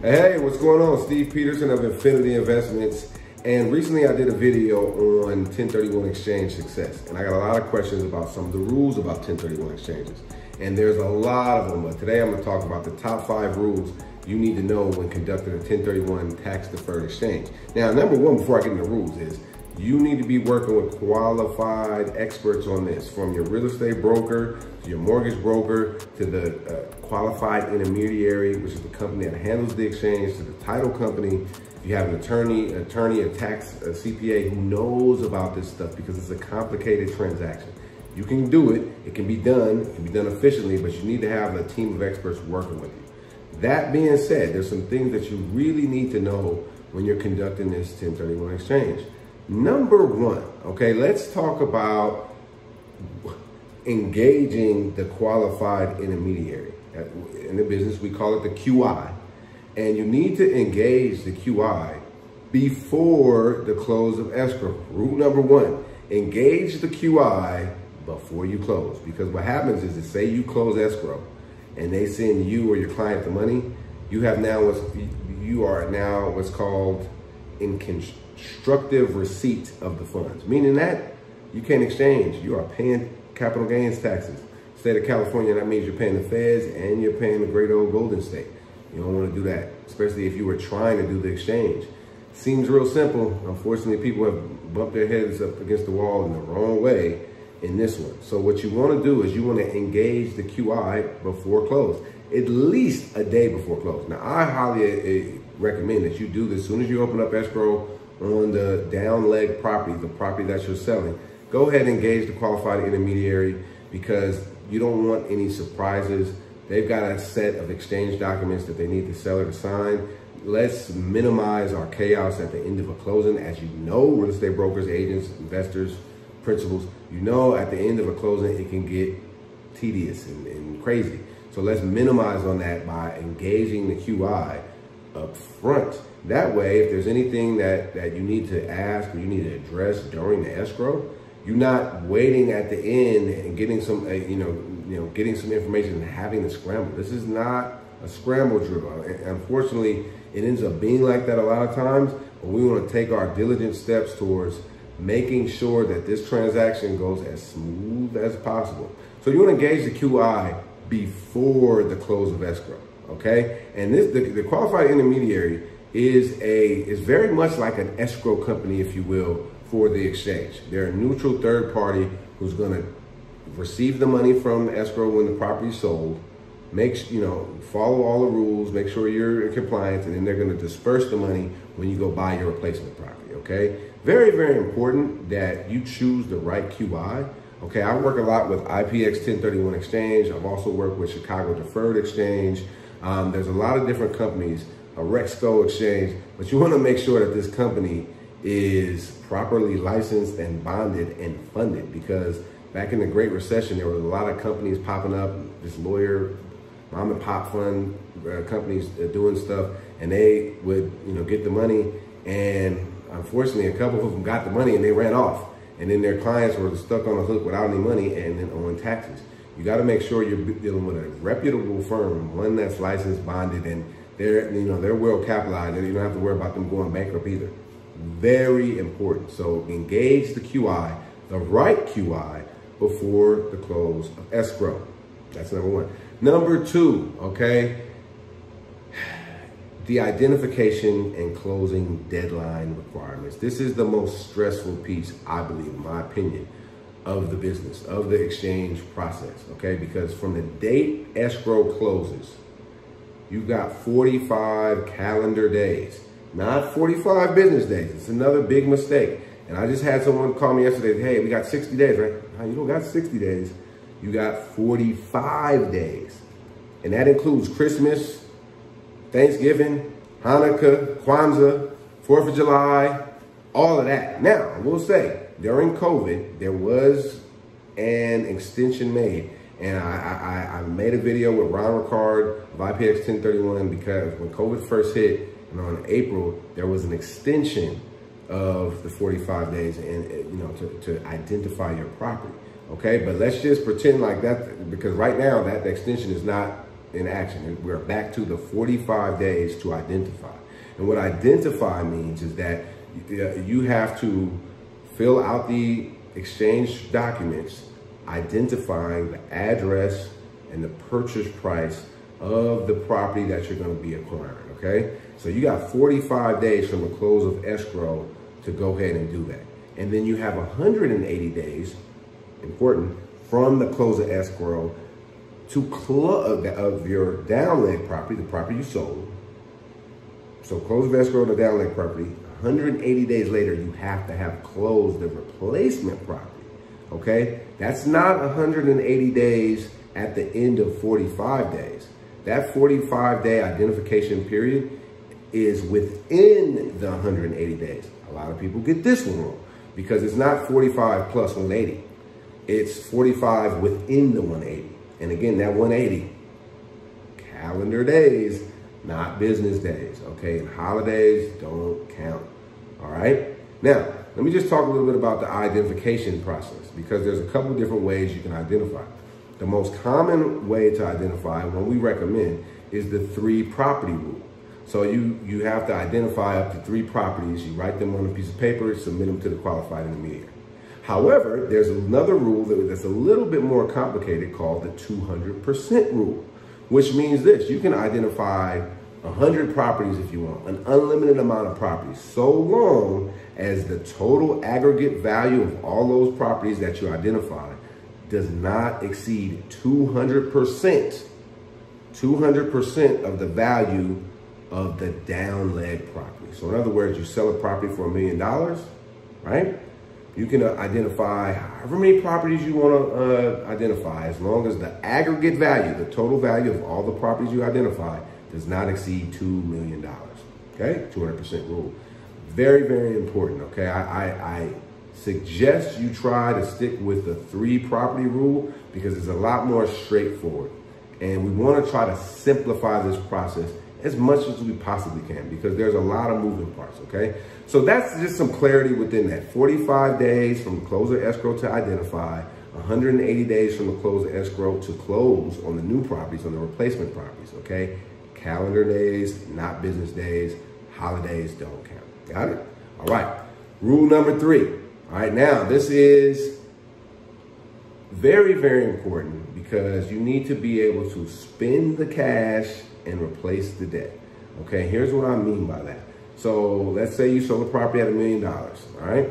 Hey, what's going on? Steve Peterson of Infinity Investments. And recently I did a video on 1031 exchange success. And I got a lot of questions about some of the rules about 1031 exchanges. And there's a lot of them, but today I'm gonna talk about the top five rules you need to know when conducting a 1031 tax deferred exchange. Now, number one, before I get into the rules is, you need to be working with qualified experts on this, from your real estate broker, to your mortgage broker, to the uh, qualified intermediary, which is the company that handles the exchange, to the title company. If you have an attorney, attorney, a tax, a CPA who knows about this stuff because it's a complicated transaction. You can do it, it can be done, it can be done efficiently, but you need to have a team of experts working with you. That being said, there's some things that you really need to know when you're conducting this 1031 exchange. Number one, okay, let's talk about engaging the qualified intermediary. In the business, we call it the QI. And you need to engage the QI before the close of escrow. Rule number one, engage the QI before you close. Because what happens is, say you close escrow and they send you or your client the money, you have now what's, you are now what's called in constructive receipt of the funds, meaning that you can't exchange. You are paying capital gains taxes. State of California, that means you're paying the feds and you're paying the great old Golden State. You don't want to do that, especially if you were trying to do the exchange. Seems real simple. Unfortunately, people have bumped their heads up against the wall in the wrong way in this one. So what you want to do is you want to engage the QI before close, at least a day before close. Now, I highly uh, recommend that you do this as soon as you open up escrow on the down leg property, the property that you're selling. Go ahead and engage the qualified intermediary because you don't want any surprises. They've got a set of exchange documents that they need the seller to sign. Let's minimize our chaos at the end of a closing. As you know, real estate brokers, agents, investors, principals, you know at the end of a closing, it can get tedious and, and crazy. So let's minimize on that by engaging the QI up front. That way, if there's anything that, that you need to ask or you need to address during the escrow, you're not waiting at the end and getting some, uh, you know, you know, getting some information and having to scramble. This is not a scramble drill. Unfortunately, it ends up being like that a lot of times, but we want to take our diligent steps towards making sure that this transaction goes as smooth as possible. So you want to engage the QI before the close of escrow, okay? And this the, the qualified intermediary is a is very much like an escrow company, if you will, for the exchange. They're a neutral third party who's going to receive the money from escrow when the property is sold, make you know follow all the rules, make sure you're in compliance, and then they're going to disperse the money when you go buy your replacement property. Okay, very very important that you choose the right QI. Okay, I work a lot with IPX 1031 Exchange. I've also worked with Chicago Deferred Exchange. Um, there's a lot of different companies a Rexco exchange, but you want to make sure that this company is properly licensed and bonded and funded because back in the Great Recession, there were a lot of companies popping up, this lawyer, mom and pop fund uh, companies uh, doing stuff, and they would, you know, get the money. And unfortunately, a couple of them got the money and they ran off. And then their clients were stuck on the hook without any money and then owing taxes. You got to make sure you're dealing with a reputable firm, one that's licensed, bonded, and they're, you know, they're well capitalized and you don't have to worry about them going bankrupt either. Very important. So engage the QI, the right QI, before the close of escrow. That's number one. Number two, okay, the identification and closing deadline requirements. This is the most stressful piece, I believe, in my opinion, of the business, of the exchange process, okay? Because from the date escrow closes, you got 45 calendar days, not 45 business days. It's another big mistake. And I just had someone call me yesterday, hey, we got 60 days, right? You don't got 60 days. You got 45 days. And that includes Christmas, Thanksgiving, Hanukkah, Kwanzaa, 4th of July, all of that. Now, I will say, during COVID, there was an extension made And I, I, I made a video with Ron Ricard of IPX 1031 because when COVID first hit, and on April, there was an extension of the 45 days and you know to, to identify your property. Okay, but let's just pretend like that because right now that extension is not in action. We're back to the 45 days to identify. And what identify means is that uh, you have to fill out the exchange documents identifying the address and the purchase price of the property that you're going to be acquiring, okay? So you got 45 days from the close of escrow to go ahead and do that. And then you have 180 days, important, from the close of escrow to close of your leg property, the property you sold. So close of escrow on the down leg property. 180 days later, you have to have closed the replacement property. Okay, that's not 180 days at the end of 45 days. That 45 day identification period is within the 180 days. A lot of people get this one wrong because it's not 45 plus 180. It's 45 within the 180. And again, that 180, calendar days, not business days, okay? And holidays don't count, all right? Now, let me just talk a little bit about the identification process because there's a couple different ways you can identify. The most common way to identify, one we recommend, is the three property rule. So you, you have to identify up to three properties. You write them on a piece of paper, submit them to the qualified intermediary. However, there's another rule that's a little bit more complicated called the 200% rule, which means this, you can identify 100 properties if you want, an unlimited amount of properties, so long as the total aggregate value of all those properties that you identify does not exceed 200%, 200% of the value of the down leg property. So in other words, you sell a property for a million dollars, right? You can uh, identify however many properties you want to uh, identify as long as the aggregate value, the total value of all the properties you identify does not exceed $2 million, okay? 200% rule. Very, very important, okay? I, I, I suggest you try to stick with the three property rule because it's a lot more straightforward. And we want to try to simplify this process as much as we possibly can because there's a lot of moving parts, okay? So that's just some clarity within that. 45 days from close of escrow to identify, 180 days from the close of escrow to close on the new properties, on the replacement properties, okay? Calendar days, not business days, holidays don't count. Got it? All right. Rule number three. All right, now this is very, very important because you need to be able to spend the cash and replace the debt. Okay, here's what I mean by that. So let's say you sold a property at a million dollars, all right?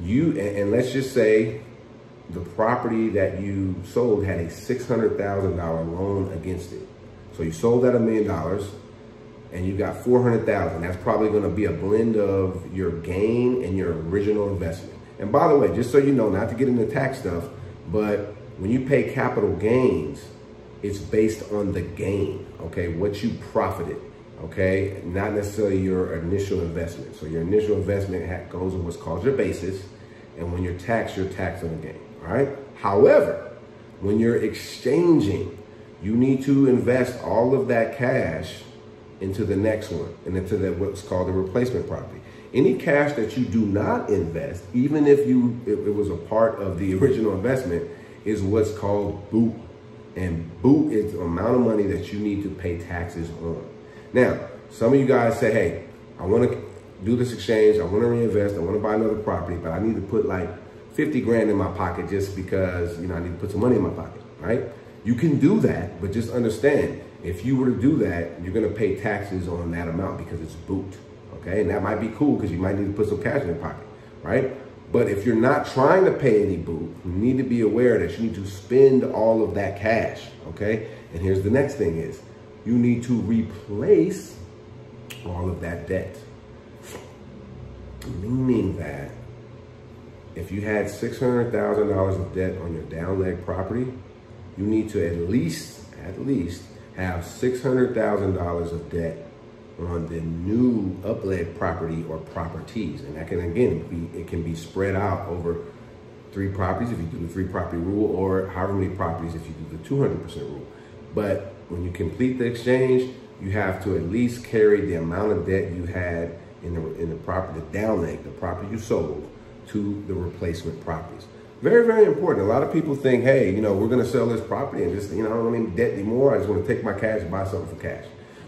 You, and, let's just say the property that you sold had a $600,000 loan against it. So you sold at a million dollars and you got 400,000. That's probably gonna be a blend of your gain and your original investment. And by the way, just so you know, not to get into tax stuff, but when you pay capital gains, it's based on the gain, okay? What you profited, okay? Not necessarily your initial investment. So your initial investment goes in what's called your basis, and when you're taxed, you're taxed on the gain, all right? However, when you're exchanging, you need to invest all of that cash into the next one and into the, what's called the replacement property. Any cash that you do not invest, even if you it, it was a part of the original investment, is what's called boot and boot is the amount of money that you need to pay taxes on. Now, some of you guys say, hey, I want to do this exchange. I want to reinvest. I want to buy another property, but I need to put like 50 grand in my pocket just because, you know, I need to put some money in my pocket, right? You can do that, but just understand, if you were to do that, you're going to pay taxes on that amount because it's boot, okay? And that might be cool because you might need to put some cash in your pocket, right? But if you're not trying to pay any boot, you need to be aware that you need to spend all of that cash, okay? And here's the next thing is, you need to replace all of that debt. Meaning that if you had $600,000 of debt on your down leg property, you need to at least, at least have $600,000 of debt on the new up leg property or properties. And that can, again, be, it can be spread out over three properties if you do the three property rule or however many properties if you do the 200% rule. But when you complete the exchange, you have to at least carry the amount of debt you had in the, in the property, the down leg, the property you sold to the replacement properties. Very, very important. A lot of people think, hey, you know, we're going to sell this property and just, you know, I don't need debt anymore. I just want to take my cash and buy something for cash.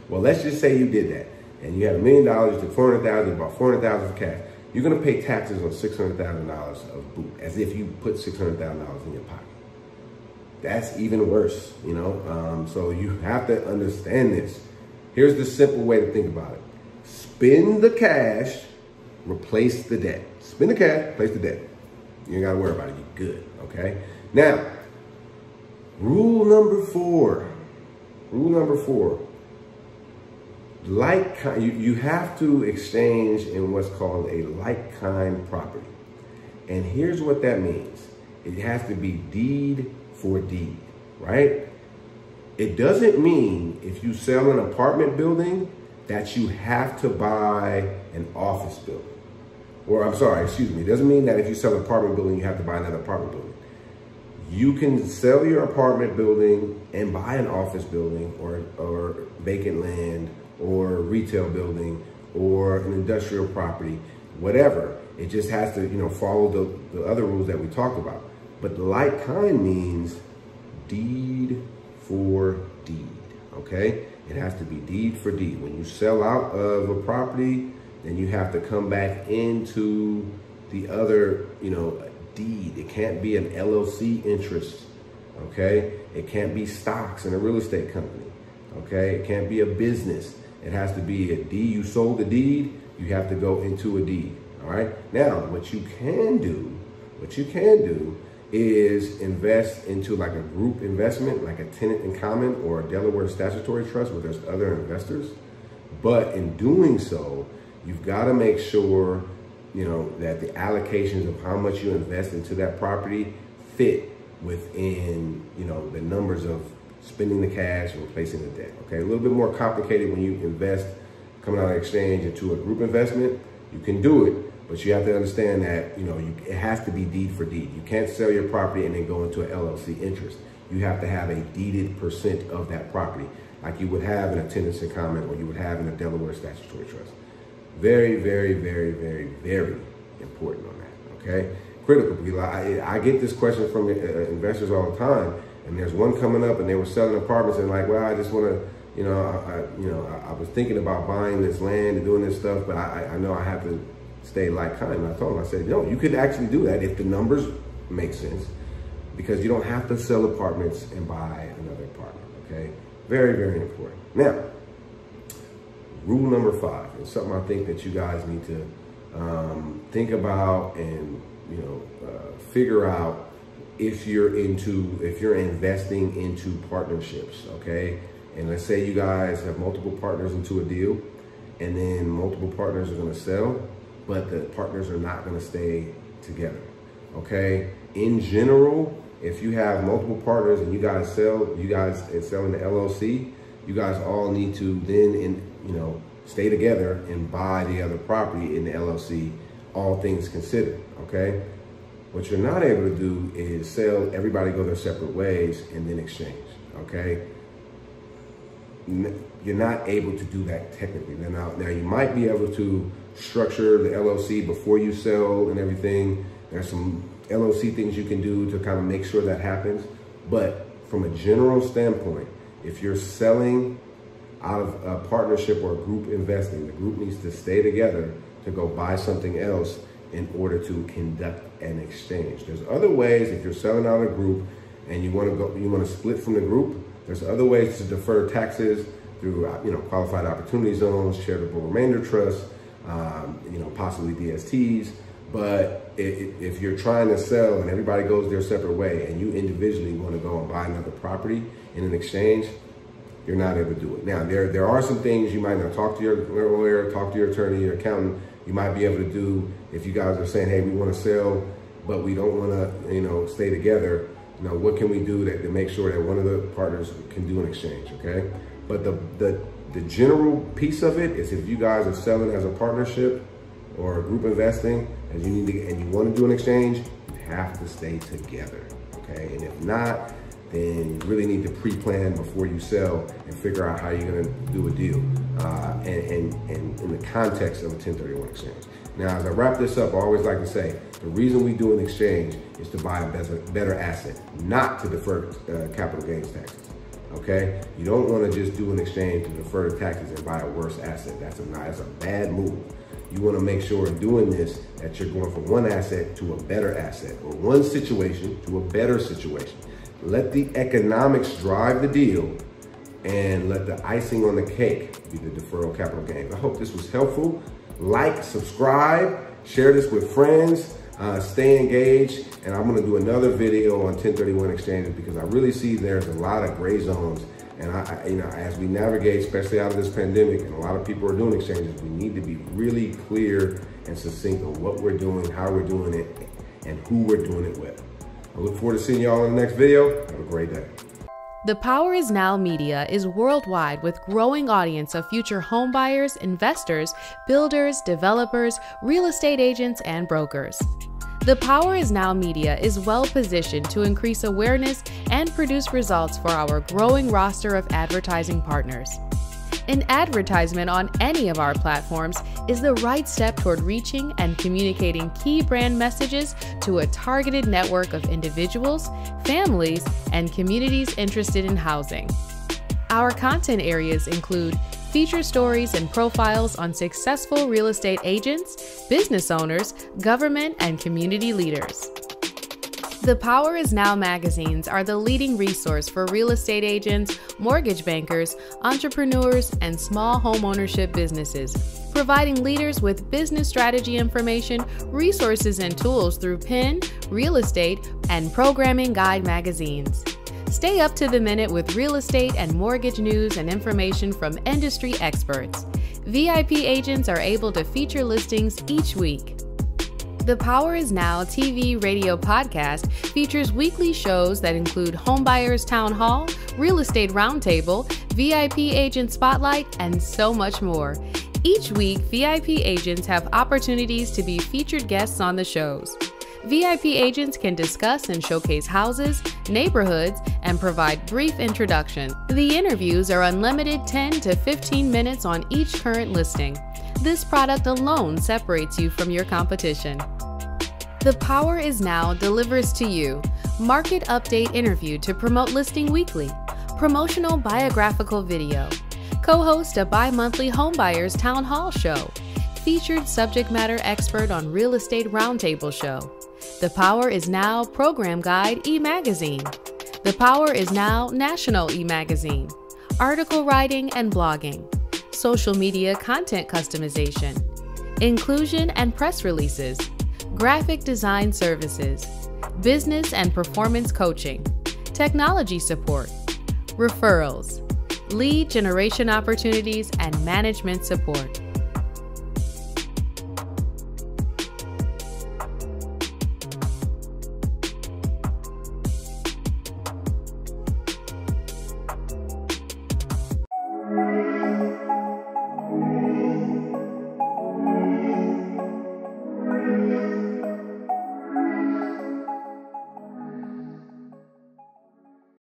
Well, let's just say you did that and you had a million dollars, took 400,000, about 400,000 for cash. You're going to pay taxes on $600,000 of boot as if you put $600,000 in your pocket. That's even worse, you know? Um, so you have to understand this. Here's the simple way to think about it. Spend the cash, replace the debt. Spend the cash, replace the debt. You ain't got to worry about it. You're good, okay? Now, rule number four. Rule number four like you, you have to exchange in what's called a like kind property. And here's what that means. It has to be deed for deed, right? It doesn't mean if you sell an apartment building that you have to buy an office building. Or I'm sorry, excuse me. It doesn't mean that if you sell an apartment building, you have to buy another apartment building. You can sell your apartment building and buy an office building or, or vacant land or retail building or an industrial property, whatever. It just has to, you know, follow the, the other rules that we talked about. But the like kind means deed for deed, okay? It has to be deed for deed. When you sell out of a property, then you have to come back into the other, you know, deed. It can't be an LLC interest, okay? It can't be stocks in a real estate company, okay? It can't be a business. It has to be a deed. You sold the deed, you have to go into a deed. All right. Now, what you can do, what you can do is invest into like a group investment, like a tenant in common or a Delaware statutory trust where there's other investors. But in doing so, you've got to make sure, you know, that the allocations of how much you invest into that property fit within, you know, the numbers of spending the cash and replacing the debt. Okay, a little bit more complicated when you invest coming out of exchange into a group investment. You can do it, but you have to understand that you know you, it has to be deed for deed. You can't sell your property and then go into an LLC interest. You have to have a deeded percent of that property, like you would have in a tenants in common or you would have in a Delaware statutory trust. Very, very, very, very, very important on that. Okay, critical. I, I get this question from uh, investors all the time and there's one coming up and they were selling apartments and like, well, I just want to, you know, I, you know, I, I, was thinking about buying this land and doing this stuff, but I, I know I have to stay like kind. And I told him, I said, no, you could actually do that if the numbers make sense because you don't have to sell apartments and buy another apartment, okay? Very, very important. Now, rule number five, is something I think that you guys need to um, think about and, you know, uh, figure out if you're into, if you're investing into partnerships, okay? And let's say you guys have multiple partners into a deal and then multiple partners are gonna sell, but the partners are not gonna stay together, okay? In general, if you have multiple partners and you guys sell, you guys sell in the LLC, you guys all need to then, in, you know, stay together and buy the other property in the LLC, all things considered, okay? What you're not able to do is sell, everybody go their separate ways and then exchange, okay? You're not able to do that technically. Now, now you might be able to structure the LLC before you sell and everything. There's some LLC things you can do to kind of make sure that happens. But from a general standpoint, if you're selling out of a partnership or group investing, the group needs to stay together to go buy something else in order to conduct an exchange. There's other ways if you're selling out a group and you want to go, you want to split from the group. There's other ways to defer taxes through, uh, you know, qualified opportunity zones, charitable remainder trusts, um, you know, possibly DSTs. But if you're trying to sell and everybody goes their separate way and you individually want to go and buy another property in an exchange, you're not able to do it. Now, there, there are some things you might not talk to your lawyer, talk to your attorney, your accountant, you might be able to do if you guys are saying, hey, we want to sell, but we don't want to, you know, stay together. You know, what can we do that, to make sure that one of the partners can do an exchange, okay? But the, the, the general piece of it is if you guys are selling as a partnership or a group investing and you need to, and you want to do an exchange, you have to stay together, okay? And if not, then you really need to pre-plan before you sell and figure out how you're gonna do a deal uh, and, and, and in the context of a 1031 exchange. Now, as I wrap this up, I always like to say, the reason we do an exchange is to buy a better, better asset, not to defer uh, capital gains taxes, okay? You don't wanna just do an exchange to defer the taxes and buy a worse asset. That's a, that's a bad move. You wanna make sure in doing this that you're going from one asset to a better asset or one situation to a better situation. Let the economics drive the deal and let the icing on the cake be the deferral capital gains. I hope this was helpful. Like, subscribe, share this with friends, uh, stay engaged, and I'm gonna do another video on 1031 exchanges because I really see there's a lot of gray zones and I, I, you know, as we navigate, especially out of this pandemic, and a lot of people are doing exchanges, we need to be really clear and succinct on what we're doing, how we're doing it, and who we're doing it with. I look forward to seeing y'all in the next video. Have a great day. The Power is Now media is worldwide with growing audience of future homebuyers, investors, builders, developers, real estate agents, and brokers. The Power is Now media is well positioned to increase awareness and produce results for our growing roster of advertising partners. An advertisement on any of our platforms is the right step toward reaching and communicating key brand messages to a targeted network of individuals, families, and communities interested in housing. Our content areas include feature stories and profiles on successful real estate agents, business owners, government, and community leaders. The Power is Now magazines are the leading resource for real estate agents, mortgage bankers, entrepreneurs, and small home ownership businesses, providing leaders with business strategy information, resources, and tools through PIN, real estate, and programming guide magazines. Stay up to the minute with real estate and mortgage news and information from industry experts. VIP agents are able to feature listings each week. The Power is Now TV radio podcast features weekly shows that include Homebuyers Town Hall, Real Estate Roundtable, VIP Agent Spotlight, and so much more. Each week, VIP agents have opportunities to be featured guests on the shows. VIP agents can discuss and showcase houses, neighborhoods, and provide brief introduction. The interviews are unlimited 10 to 15 minutes on each current listing. This product alone separates you from your competition. The Power is Now delivers to you market update interview to promote listing weekly, promotional biographical video, co-host a bi-monthly homebuyers town hall show, featured subject matter expert on real estate roundtable show. The Power is Now program guide e-magazine. The Power is Now national e-magazine, article writing and blogging, social media content customization, inclusion and press releases, graphic design services, business and performance coaching, technology support, referrals, lead generation opportunities, and management support.